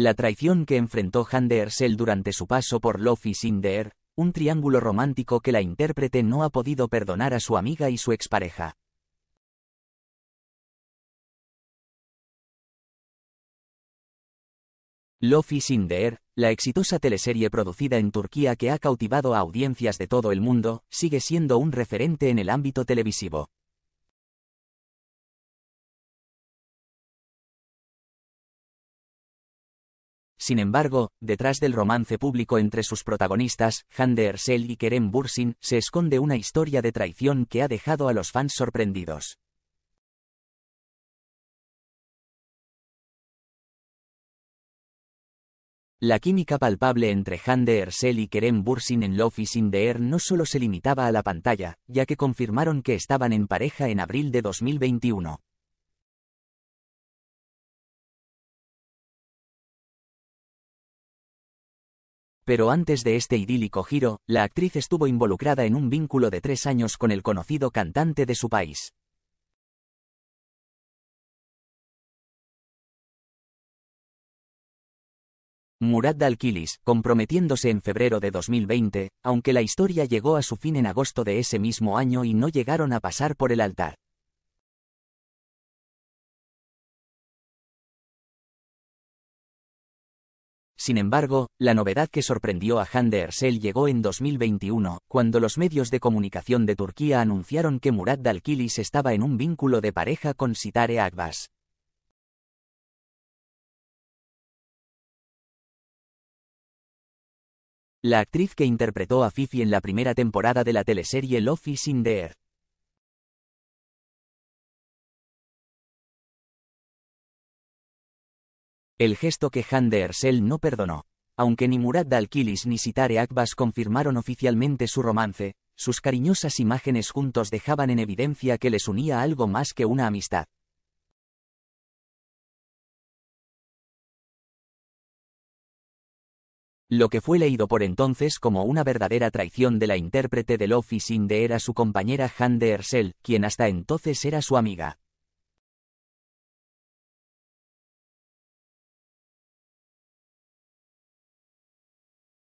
La traición que enfrentó Han de Ersel durante su paso por the Air, un triángulo romántico que la intérprete no ha podido perdonar a su amiga y su expareja. The Air, la exitosa teleserie producida en Turquía que ha cautivado a audiencias de todo el mundo, sigue siendo un referente en el ámbito televisivo. Sin embargo, detrás del romance público entre sus protagonistas, Hande Ersel y Kerem Bursin, se esconde una historia de traición que ha dejado a los fans sorprendidos. La química palpable entre Hande Ersel y Kerem Bursin en Love is in the Air no solo se limitaba a la pantalla, ya que confirmaron que estaban en pareja en abril de 2021. Pero antes de este idílico giro, la actriz estuvo involucrada en un vínculo de tres años con el conocido cantante de su país. Murad Dalkilis, comprometiéndose en febrero de 2020, aunque la historia llegó a su fin en agosto de ese mismo año y no llegaron a pasar por el altar. Sin embargo, la novedad que sorprendió a Hande Ersel llegó en 2021, cuando los medios de comunicación de Turquía anunciaron que Murat Dalkilis estaba en un vínculo de pareja con Sitare Akbas. La actriz que interpretó a Fifi en la primera temporada de la teleserie Love is in the Air, El gesto que Han de Ersel no perdonó. Aunque ni Murad Dalkilis ni Sitare Akbas confirmaron oficialmente su romance, sus cariñosas imágenes juntos dejaban en evidencia que les unía algo más que una amistad. Lo que fue leído por entonces como una verdadera traición de la intérprete del Office in era su compañera Han de Ersel, quien hasta entonces era su amiga.